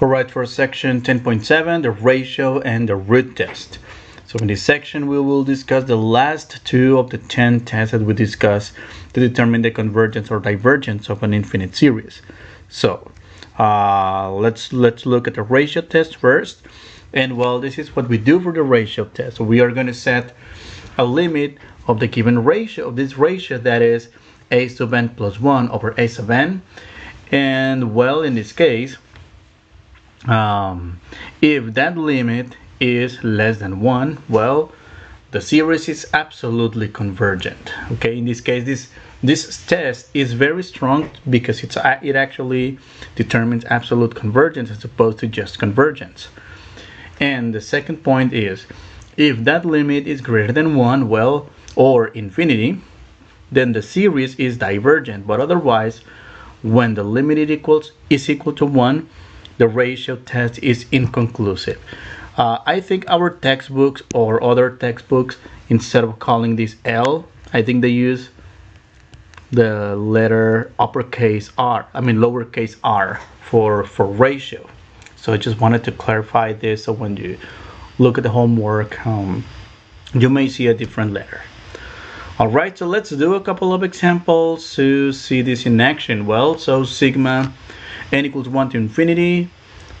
Alright, for section 10.7, the ratio and the root test. So in this section, we will discuss the last two of the 10 tests that we discussed to determine the convergence or divergence of an infinite series. So uh, let's let's look at the ratio test first. And well, this is what we do for the ratio test. So we are going to set a limit of the given ratio of this ratio that is a sub n plus 1 over a sub n. And well, in this case, um, if that limit is less than 1 well the series is absolutely convergent. Okay in this case this this test is very strong because it's it actually determines absolute convergence as opposed to just convergence. And the second point is if that limit is greater than 1 well or infinity then the series is divergent. But otherwise when the limit equals is equal to 1 the ratio test is inconclusive. Uh, I think our textbooks or other textbooks, instead of calling this L, I think they use the letter uppercase R, I mean lowercase r for, for ratio. So I just wanted to clarify this so when you look at the homework, um, you may see a different letter. Alright, so let's do a couple of examples to see this in action. Well, so sigma n equals 1 to infinity,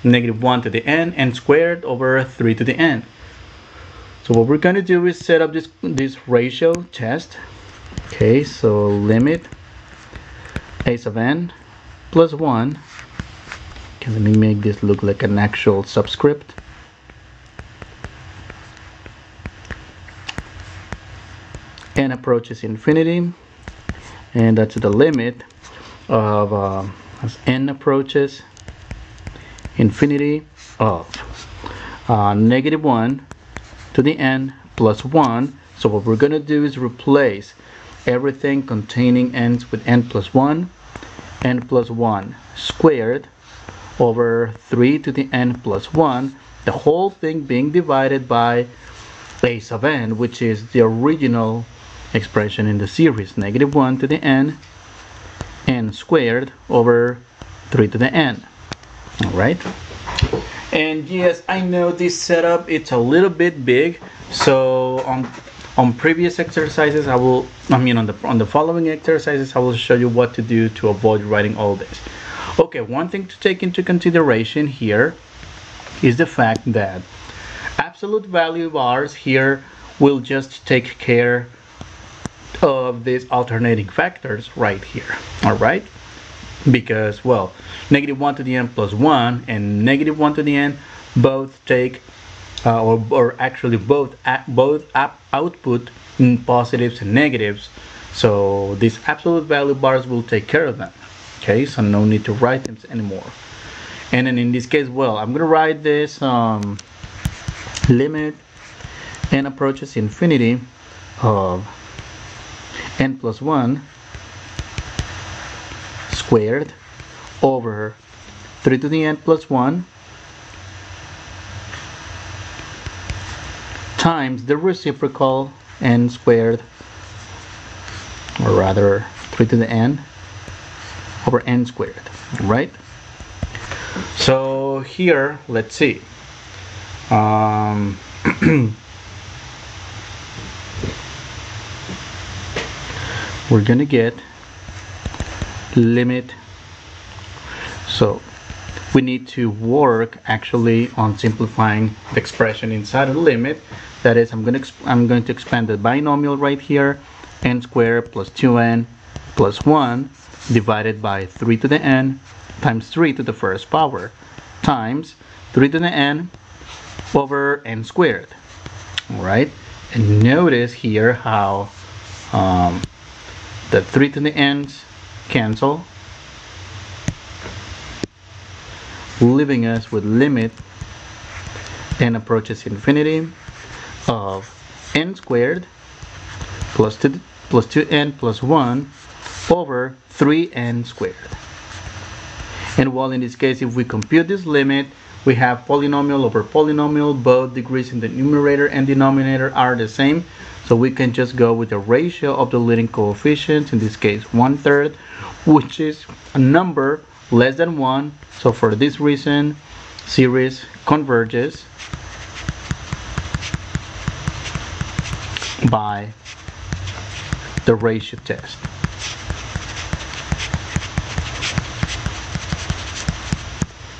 negative 1 to the n, n squared over 3 to the n. So what we're going to do is set up this, this ratio test. Okay, so limit a sub n plus 1. Okay, let me make this look like an actual subscript. n approaches infinity and that's the limit of uh, as n approaches. Infinity of uh, negative 1 to the n plus 1 so what we're going to do is replace everything containing n's with n plus 1 n plus 1 squared over 3 to the n plus 1 the whole thing being divided by a sub n which is the original expression in the series negative 1 to the n n squared over 3 to the n. All right. And yes I know this setup it's a little bit big. So on on previous exercises I will I mean on the on the following exercises I will show you what to do to avoid writing all this. Okay one thing to take into consideration here is the fact that absolute value bars here will just take care of these alternating factors right here all right? Because well negative 1 to the n plus 1 and negative 1 to the n both take uh, or, or actually both both output in positives and negatives. So these absolute value bars will take care of them okay? So no need to write them anymore. And then in this case well I'm gonna write this um, limit n approaches infinity of n plus 1 squared over 3 to the n plus 1 times the reciprocal n squared or rather 3 to the n over n squared right? So here let's see. Um, we're gonna get limit. So we need to work actually on simplifying the expression inside of the limit. That is I'm going to I'm going to expand the binomial right here n squared plus 2n plus 1 divided by 3 to the n times 3 to the first power times 3 to the n over n squared. All right? And notice here how um, the 3 to the n's cancel. Leaving us with limit n approaches infinity of n squared plus 2 plus 2n plus 1 over 3n squared. And while in this case if we compute this limit we have polynomial over polynomial. Both degrees in the numerator and denominator are the same so we can just go with the ratio of the leading coefficients, in this case one third, which is a number less than one. So for this reason, series converges by the ratio test.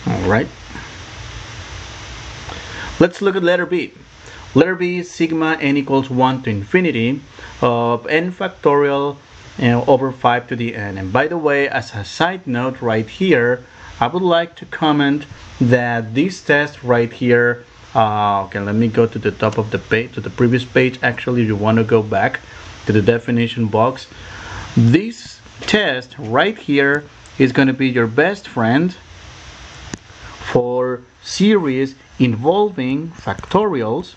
All right. Let's look at letter B. Letter B sigma n equals 1 to infinity of n factorial you know, over 5 to the n. And by the way, as a side note right here, I would like to comment that this test right here uh, okay let me go to the top of the page to the previous page actually if you want to go back to the definition box this test right here is going to be your best friend for series involving factorials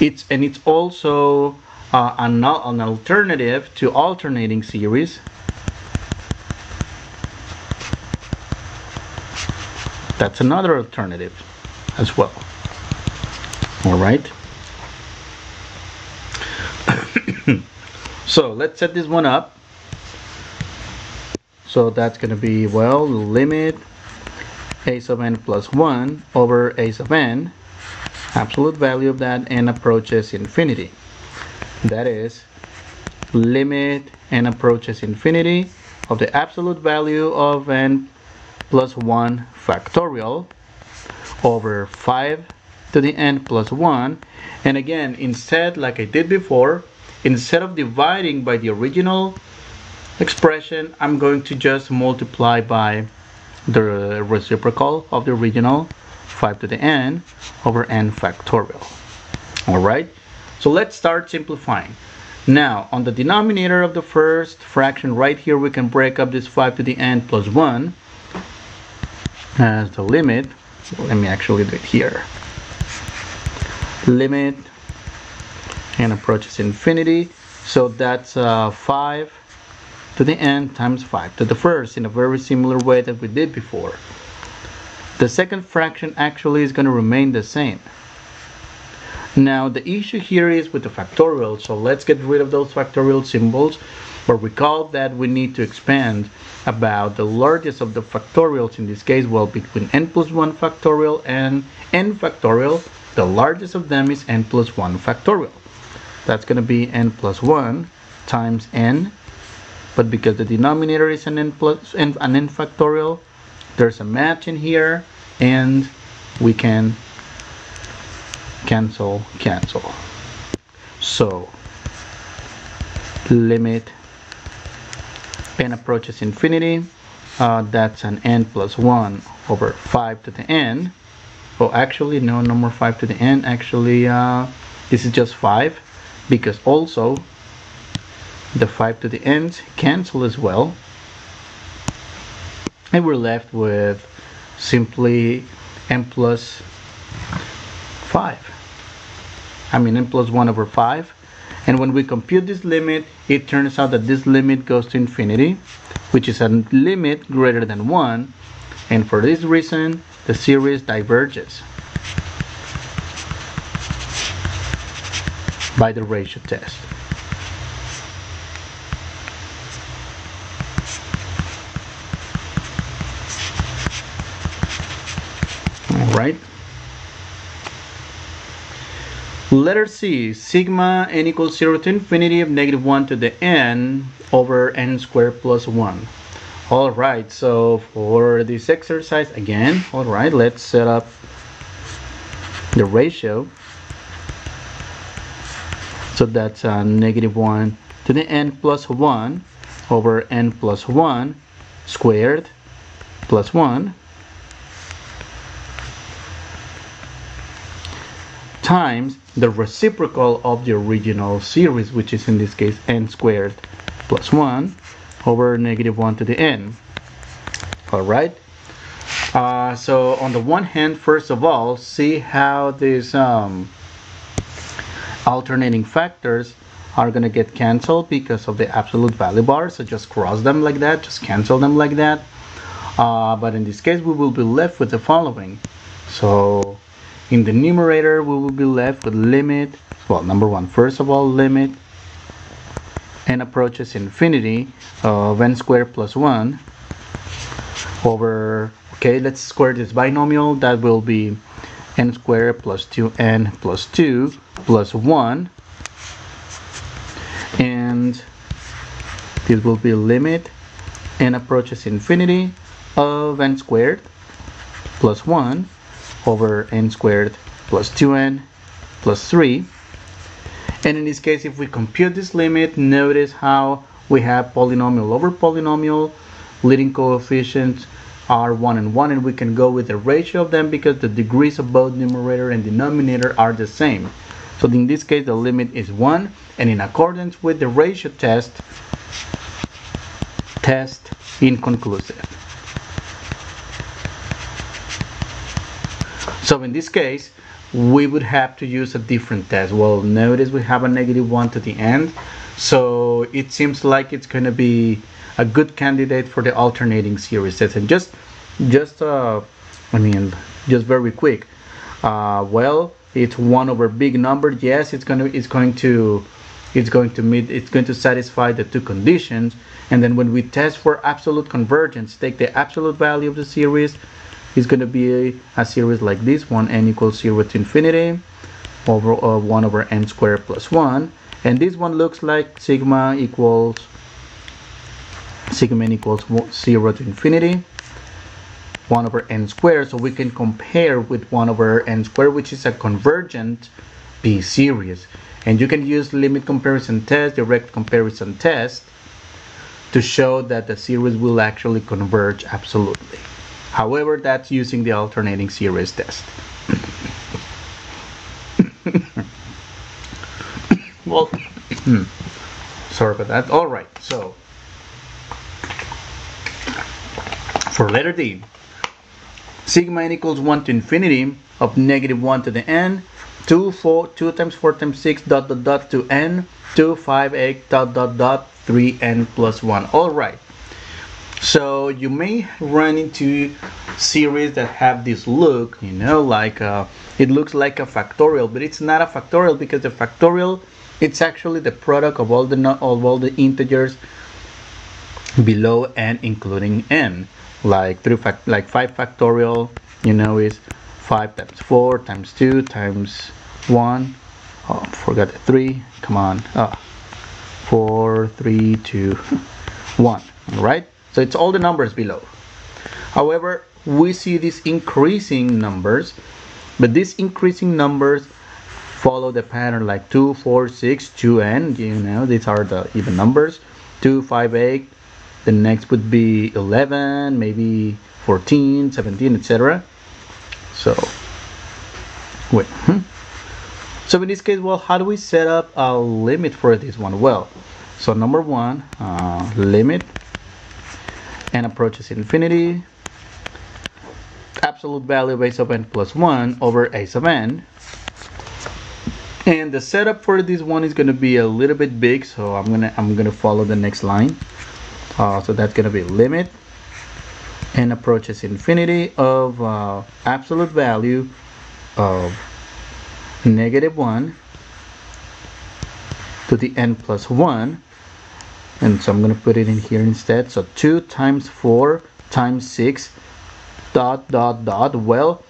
it's and it's also uh, an, an alternative to alternating series. That's another alternative as well. All right? So let's set this one up. So that's going to be well limit a sub n plus 1 over a sub n absolute value of that n approaches infinity. That is limit n approaches infinity of the absolute value of n plus 1 factorial over 5 to the n plus 1 and again instead like I did before instead of dividing by the original expression I'm going to just multiply by the reciprocal of the original 5 to the n over n factorial. Alright so let's start simplifying. Now on the denominator of the first fraction right here we can break up this 5 to the n plus 1 as the limit. So let me actually do it here. Limit and approaches infinity. So that's uh, 5 to the n times 5 to the first in a very similar way that we did before the second fraction actually is going to remain the same. Now the issue here is with the factorial so let's get rid of those factorial symbols but recall that we need to expand about the largest of the factorials in this case well between n plus 1 factorial and n factorial the largest of them is n plus 1 factorial. That's going to be n plus 1 times n but because the denominator is an n plus an n factorial there's a match in here and we can cancel cancel. So limit n approaches infinity. Uh, that's an n plus 1 over 5 to the n. Oh actually no no more 5 to the n. Actually uh, this is just 5 because also the 5 to the n's cancel as well and we're left with simply n plus 5 I mean n plus 1 over 5 and when we compute this limit it turns out that this limit goes to infinity which is a limit greater than 1 and for this reason the series diverges by the ratio test right Letter C, sigma n equals 0 to infinity of negative 1 to the n over n squared plus 1. Alright, so for this exercise, again, alright, let's set up the ratio. So that's uh, negative 1 to the n plus 1 over n plus 1 squared plus 1 times the reciprocal of the original series, which is in this case n squared plus 1 over negative 1 to the n. Alright? Uh, so on the one hand, first of all, see how these um, alternating factors are going to get canceled because of the absolute value bar. So just cross them like that, just cancel them like that. Uh, but in this case, we will be left with the following. So in the numerator, we will be left with limit, well, number one, first of all, limit n approaches infinity of n squared plus 1 over okay let's square this binomial. That will be n squared plus 2n plus 2 plus 1 and this will be limit n approaches infinity of n squared plus 1 over n squared plus 2n plus 3 and in this case if we compute this limit notice how we have polynomial over polynomial leading coefficients are 1 and 1 and we can go with the ratio of them because the degrees of both numerator and denominator are the same. So in this case the limit is 1 and in accordance with the ratio test test inconclusive so in this case we would have to use a different test. Well notice we have a negative 1 to the end. So it seems like it's going to be a good candidate for the alternating series test. And just just uh, I mean just very quick uh, well it's one over big number. Yes it's going to it's going to it's going to meet it's going to satisfy the two conditions. And then when we test for absolute convergence take the absolute value of the series it's going to be a, a series like this one n equals 0 to infinity over uh, 1 over n squared plus 1 and this one looks like sigma equals sigma n equals 0 to infinity 1 over n squared. So we can compare with 1 over n squared which is a convergent p series. And you can use limit comparison test direct comparison test to show that the series will actually converge absolutely however that's using the alternating series test. Well hmm. sorry about that. All right so For letter D, sigma n equals 1 to infinity of negative 1 to the n, 2, 4, 2 times 4 times 6 dot dot dot to n, 2, 5, 8 dot dot dot 3n plus 1. Alright, so you may run into series that have this look, you know, like uh, it looks like a factorial, but it's not a factorial because the factorial it's actually the product of all the of all the integers below n including n. Like 3 fact like 5 factorial you know is 5 times 4 times 2 times 1 oh forgot the 3 come on. Ah, 4 3 2 1 right so it's all the numbers below. However we see these increasing numbers but these increasing numbers follow the pattern like 2 4 6 2 n you know these are the even numbers. 2 5 8 the next would be 11 maybe 14 17 etc so wait hmm. so in this case well how do we set up a limit for this one? Well so number one uh, limit n approaches infinity. Absolute value of a sub n plus 1 over a sub n. And the setup for this one is going to be a little bit big so I'm gonna I'm gonna follow the next line. Uh, so that's going to be limit n approaches infinity of uh, absolute value of negative 1 to the n plus 1 and so I'm going to put it in here instead. So 2 times 4 times 6 dot dot dot. Well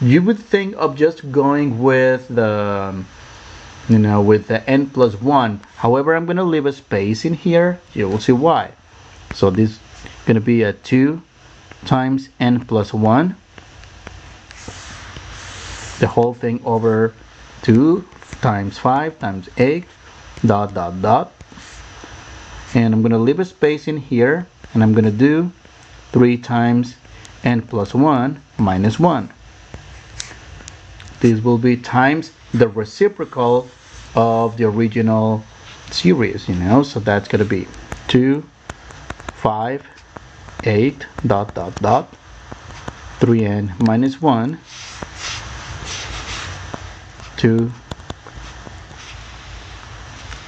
you would think of just going with the um, you know with the n plus 1 however I'm going to leave a space in here. You will see why. So this is going to be a 2 times n plus 1. The whole thing over 2 times 5 times 8 dot dot dot. And I'm going to leave a space in here and I'm going to do 3 times n plus 1 minus 1. This will be times the reciprocal of the original series, you know, so that's going to be 2 5 8 dot dot dot 3n minus 1 2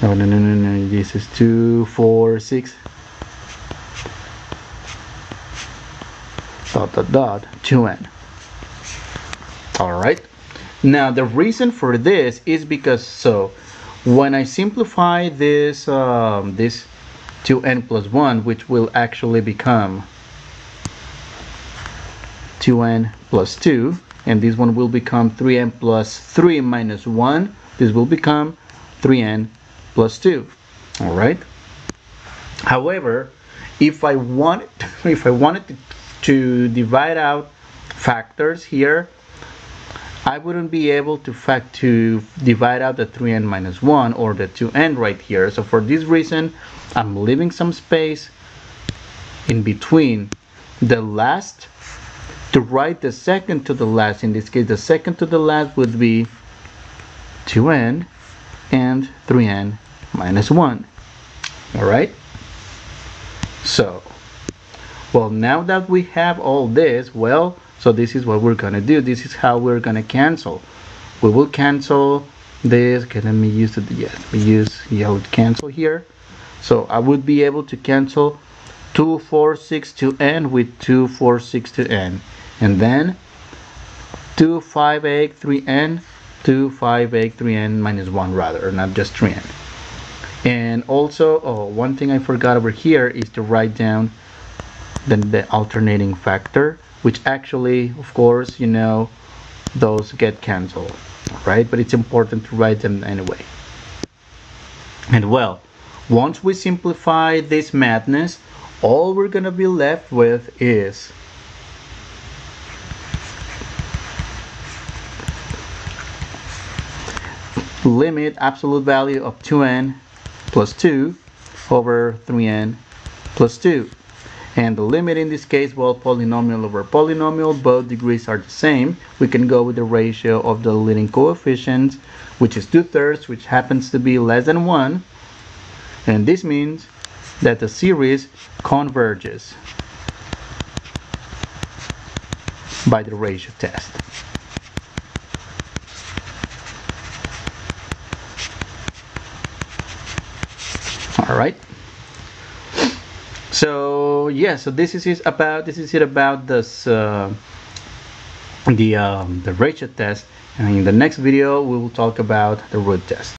no no no no no. This is 2 4 6 dot dot dot. 2n all right. Now the reason for this is because so when I simplify this um, this to n plus 1 which will actually become 2n plus 2 and this one will become 3n plus 3 minus 1 this will become 3n plus 2 all right? However if I wanted if I wanted to, to divide out factors here I wouldn't be able to fact to divide out the 3n minus 1 or the 2n right here. So for this reason I'm leaving some space in between the last to write the second to the last in this case the second to the last would be 2n and 3n minus 1 alright so well now that we have all this well so this is what we're gonna do. This is how we're gonna cancel. We will cancel this. Okay let me use it yes we use yellow cancel here. So I would be able to cancel 2 4 6 to n with 2 4 6 to n and then 2 5 8 3 n 2 5 8 3 n minus 1 rather not just 3 n and also oh, one thing I forgot over here is to write down the, the alternating factor which actually of course you know those get canceled right? But it's important to write them anyway. And well once we simplify this madness all we're gonna be left with is limit absolute value of 2n plus 2 over 3n plus 2 and the limit in this case well polynomial over polynomial both degrees are the same. We can go with the ratio of the leading coefficients which is two-thirds which happens to be less than 1 and this means that the series converges by the ratio test. All right. So yeah, so this is about this is it about this uh, the um, the ratio test, and in the next video we will talk about the root test.